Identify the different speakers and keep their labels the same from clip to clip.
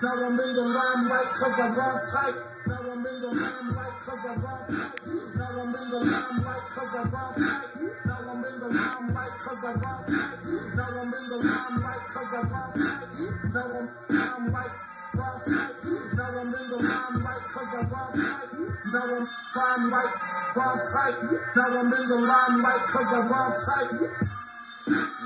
Speaker 1: Now I'm in the limelight cause I rhyme tight. Now I'm in the limelight cause I rhyme tight. Now I'm in the limelight cause I rhyme tight. Now I'm in the limelight cause I rhyme tight. Now I'm in the limelight cause I rhyme tight. Now I'm limelight, rhyme tight. Now I'm in the limelight cause I rhyme tight. Now I'm limelight, rhyme tight. Now I'm in the limelight cause I rhyme tight.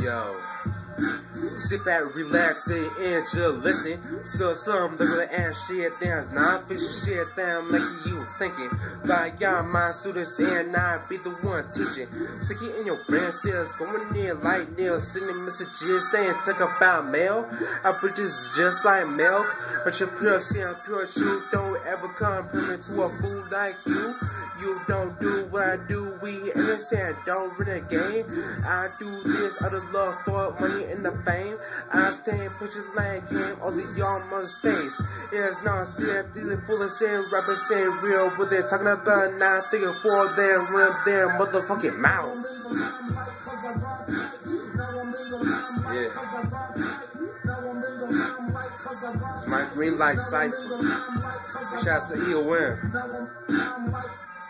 Speaker 2: Yo. Sit back, relax, and just listen. So some look at and shit, there's non-official shit that like you thinking. By y'all my students and I be the one teaching. Stick it in your brain cells, going in like nails, sending messages saying talk about mail. I produce just like milk, but your pure sin, pure truth don't ever come to a fool like you. You don't do what I do, we innocent, don't game. I do this out of love for money and the fame. I stand pictures like him, all the y'all must face. It's serious, these are full of sin, rappers say real, what they're talking about, not thinking for them, run their motherfucking mouth. Yeah. It's my green light cipher. Shout out to EOM.